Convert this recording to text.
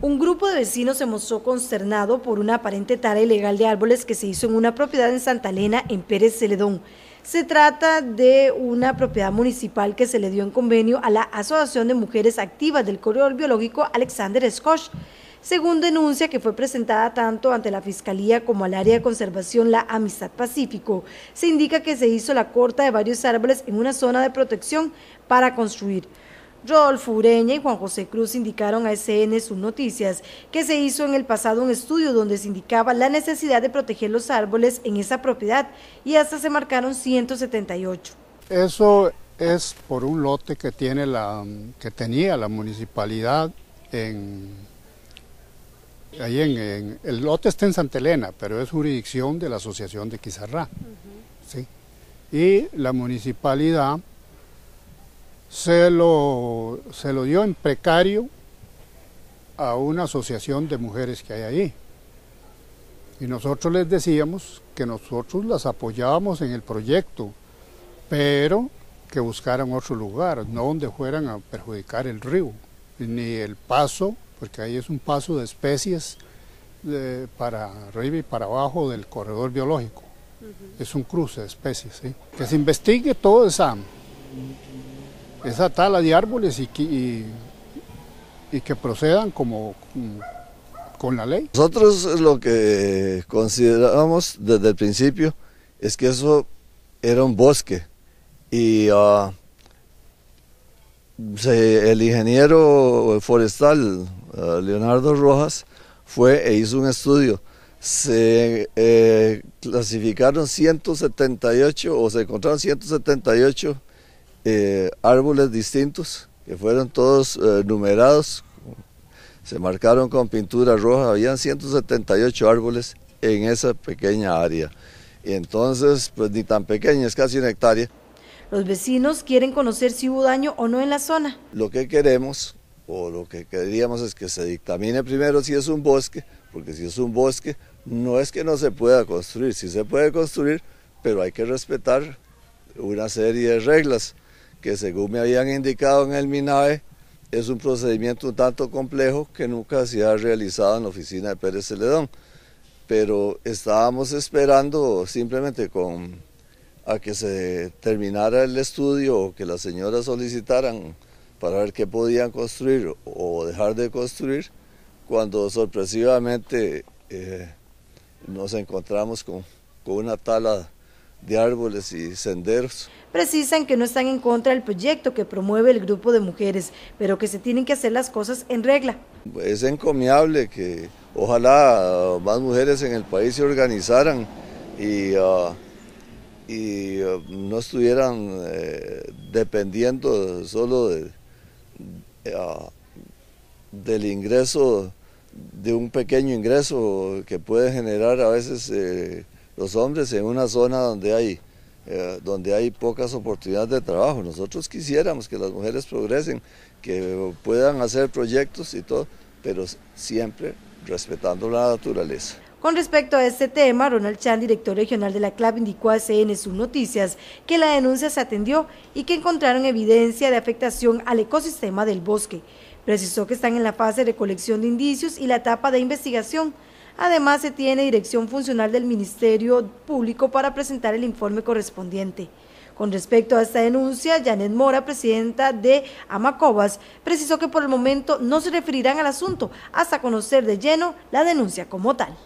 Un grupo de vecinos se mostró consternado por una aparente tala ilegal de árboles que se hizo en una propiedad en Santa Elena, en Pérez Celedón. Se trata de una propiedad municipal que se le dio en convenio a la Asociación de Mujeres Activas del Corredor Biológico Alexander Scott. Según denuncia que fue presentada tanto ante la Fiscalía como al área de conservación La Amistad Pacífico, se indica que se hizo la corta de varios árboles en una zona de protección para construir. Rodolfo Ureña y Juan José Cruz indicaron a SN sus noticias que se hizo en el pasado un estudio donde se indicaba la necesidad de proteger los árboles en esa propiedad y hasta se marcaron 178. Eso es por un lote que, tiene la, que tenía la municipalidad en, ahí en, el lote está en Santa Elena, pero es jurisdicción de la asociación de Quizarrá. ¿sí? Y la municipalidad se lo, se lo dio en precario a una asociación de mujeres que hay ahí. Y nosotros les decíamos que nosotros las apoyábamos en el proyecto, pero que buscaran otro lugar, no donde fueran a perjudicar el río, ni el paso, porque ahí es un paso de especies para arriba y para abajo del corredor biológico. Es un cruce de especies. Que se investigue todo esa esa tala de árboles y que, y, que procedan como, con la ley. Nosotros lo que consideramos desde el principio es que eso era un bosque y uh, el ingeniero forestal uh, Leonardo Rojas fue e hizo un estudio. Se eh, clasificaron 178 o se encontraron 178 eh, árboles distintos, que fueron todos eh, numerados, se marcaron con pintura roja, habían 178 árboles en esa pequeña área. Y entonces, pues ni tan pequeña, es casi una hectárea. Los vecinos quieren conocer si hubo daño o no en la zona. Lo que queremos, o lo que queríamos es que se dictamine primero si es un bosque, porque si es un bosque, no es que no se pueda construir, sí se puede construir, pero hay que respetar una serie de reglas que según me habían indicado en el MINAE, es un procedimiento un tanto complejo que nunca se ha realizado en la oficina de Pérez Celedón. Pero estábamos esperando simplemente con, a que se terminara el estudio o que las señoras solicitaran para ver qué podían construir o dejar de construir, cuando sorpresivamente eh, nos encontramos con, con una tala de árboles y senderos. Precisan que no están en contra del proyecto que promueve el grupo de mujeres, pero que se tienen que hacer las cosas en regla. Es encomiable que ojalá uh, más mujeres en el país se organizaran y, uh, y uh, no estuvieran eh, dependiendo solo de, del ingreso, de un pequeño ingreso que puede generar a veces eh, los hombres en una zona donde hay, eh, donde hay pocas oportunidades de trabajo. Nosotros quisiéramos que las mujeres progresen, que puedan hacer proyectos y todo, pero siempre respetando la naturaleza. Con respecto a este tema, Ronald Chan, director regional de la CLAP, indicó a CN sus noticias que la denuncia se atendió y que encontraron evidencia de afectación al ecosistema del bosque. Precisó que están en la fase de recolección de indicios y la etapa de investigación. Además, se tiene dirección funcional del Ministerio Público para presentar el informe correspondiente. Con respecto a esta denuncia, Janet Mora, presidenta de Amacobas, precisó que por el momento no se referirán al asunto hasta conocer de lleno la denuncia como tal.